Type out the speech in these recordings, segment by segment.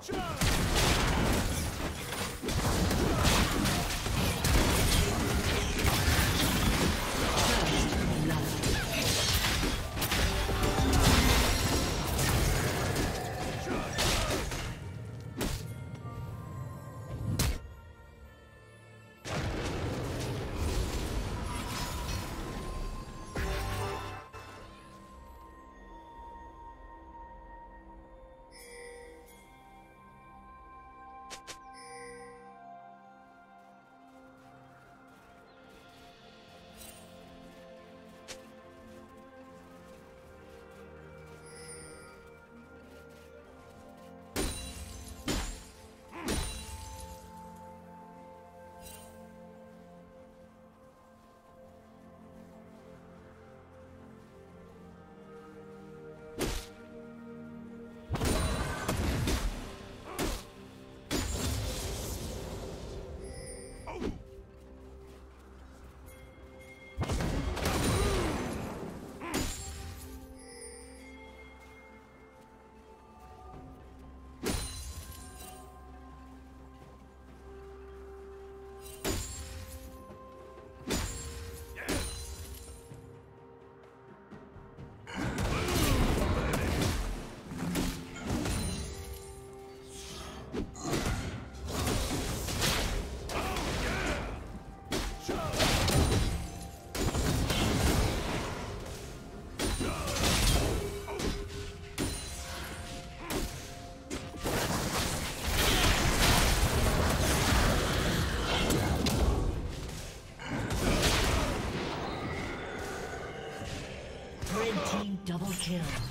Double kill.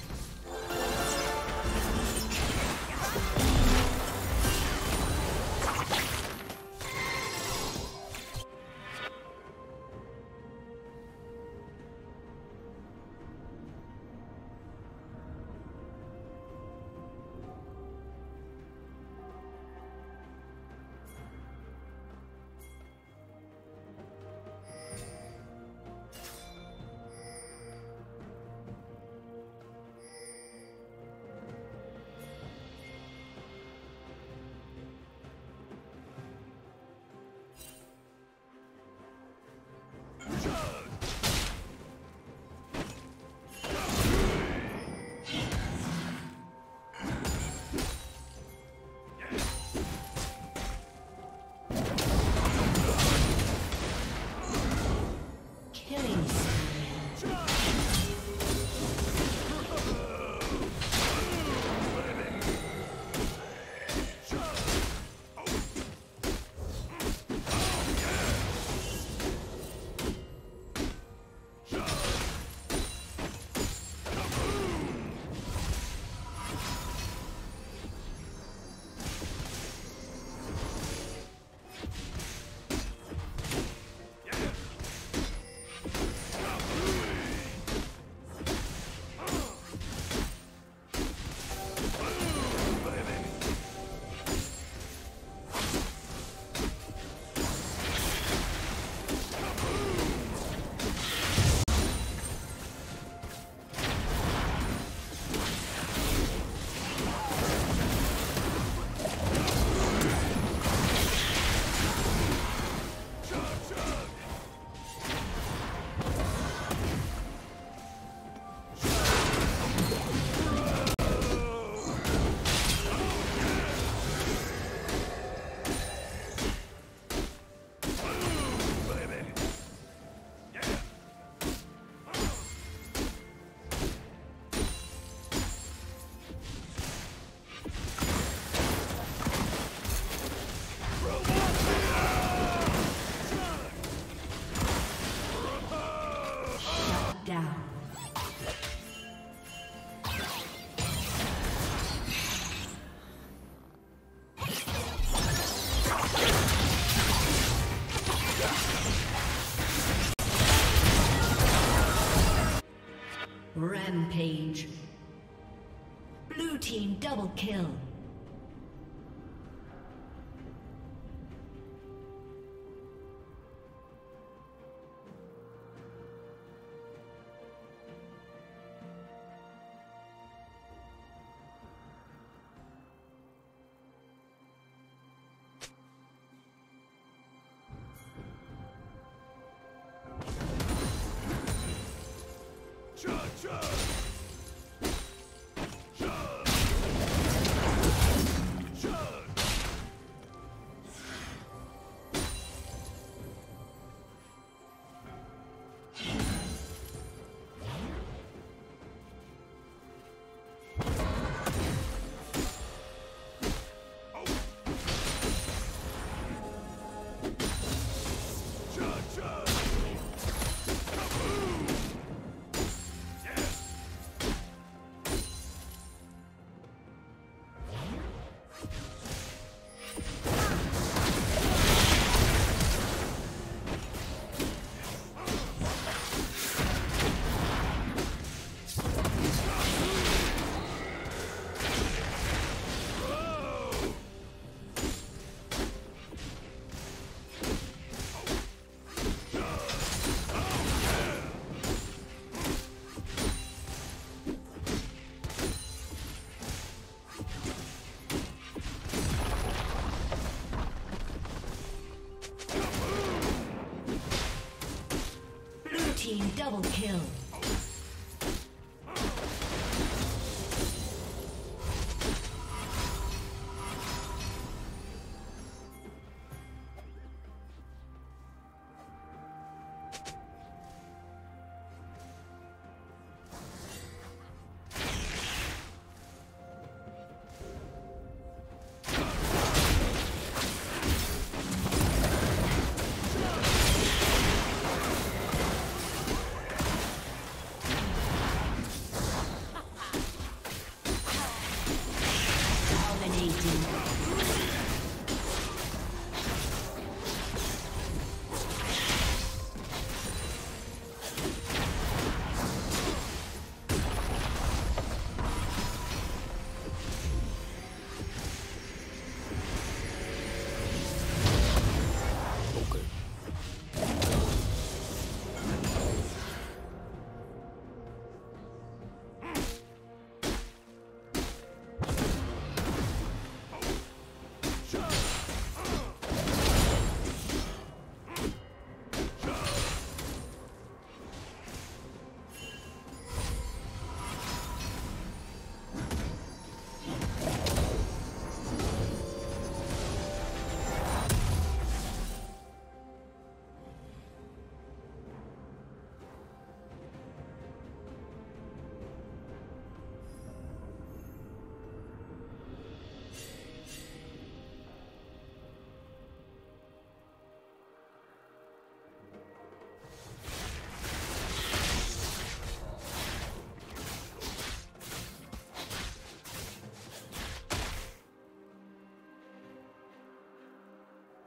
Double kill.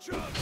Jump,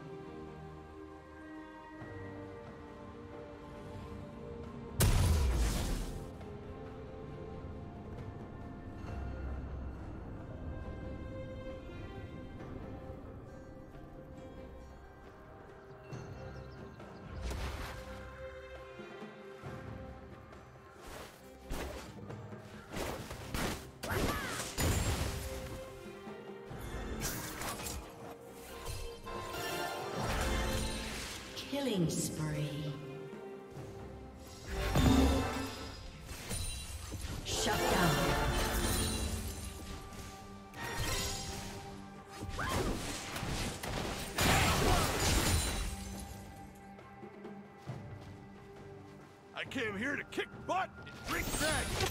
Killing spree. Shut down. I came here to kick butt and drink dragon.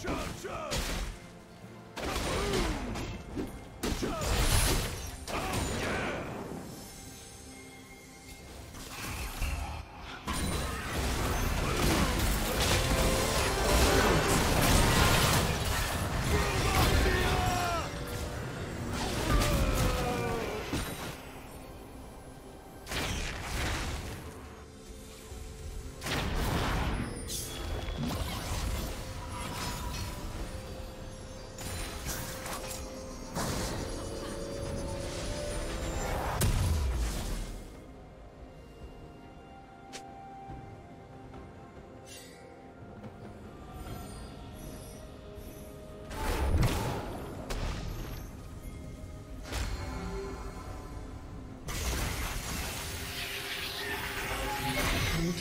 Choo-choo!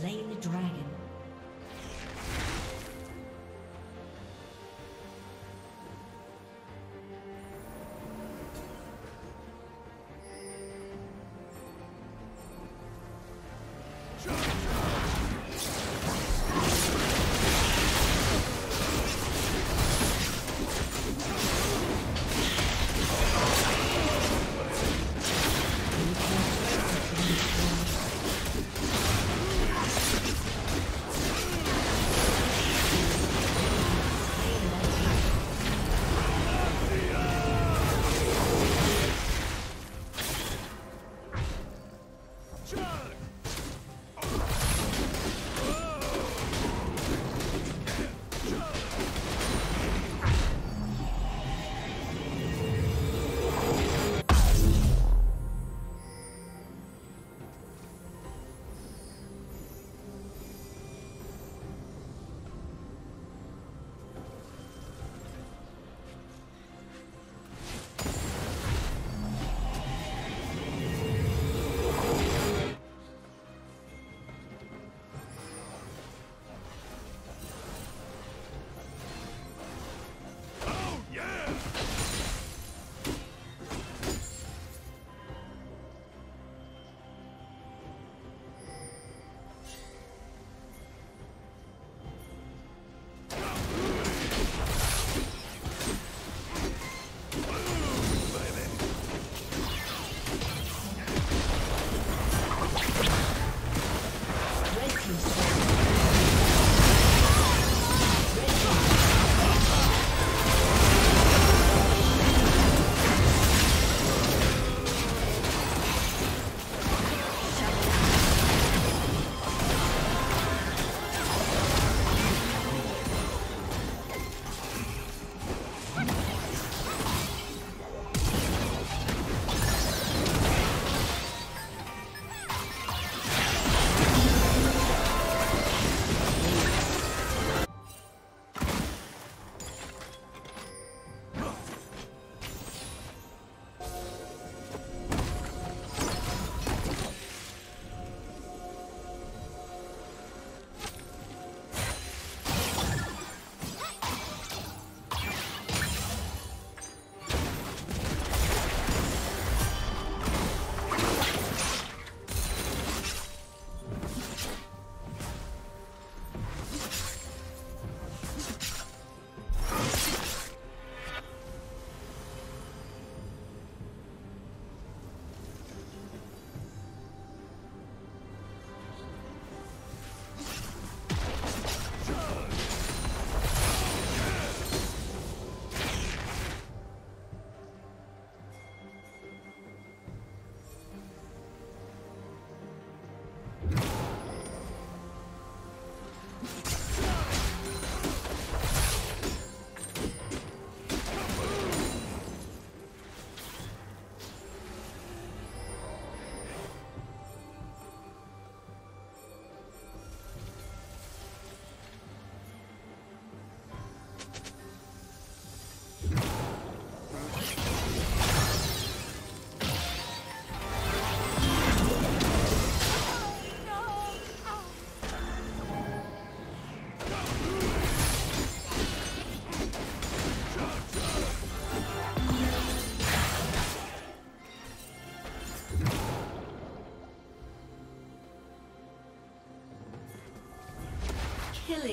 Slain the dragon.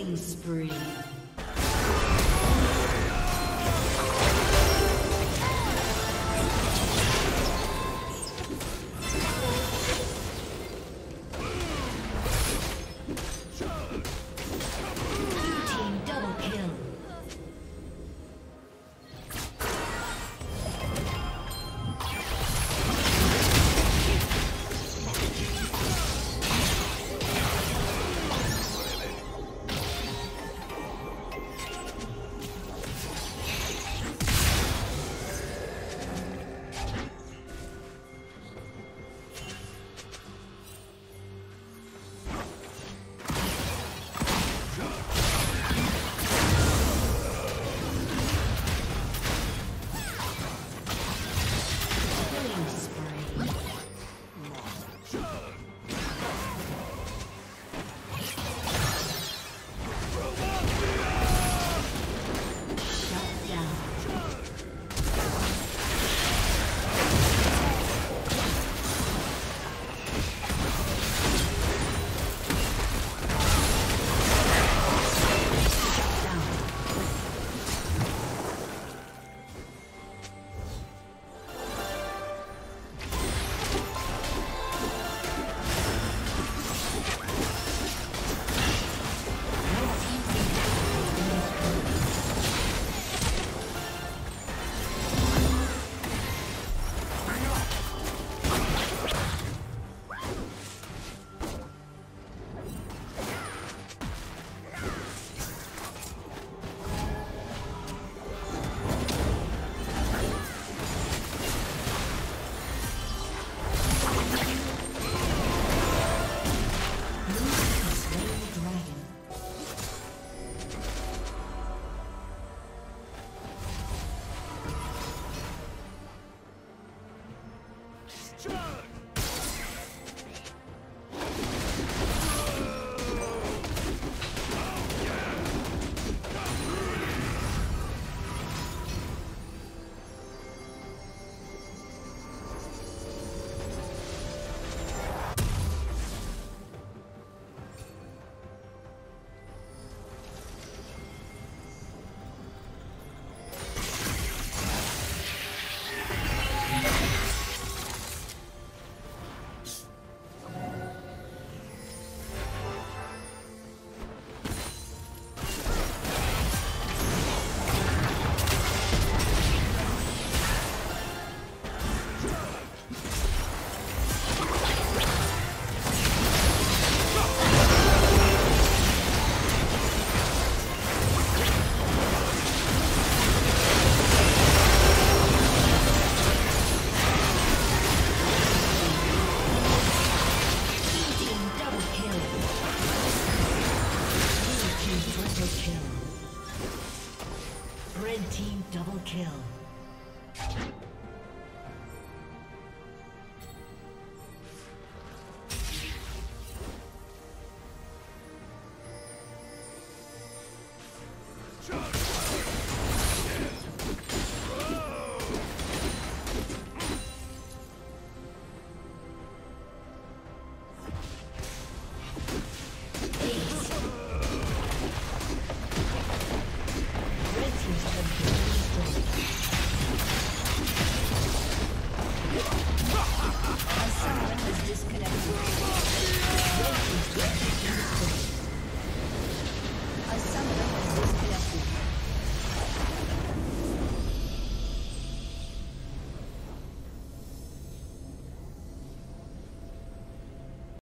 Killing spree.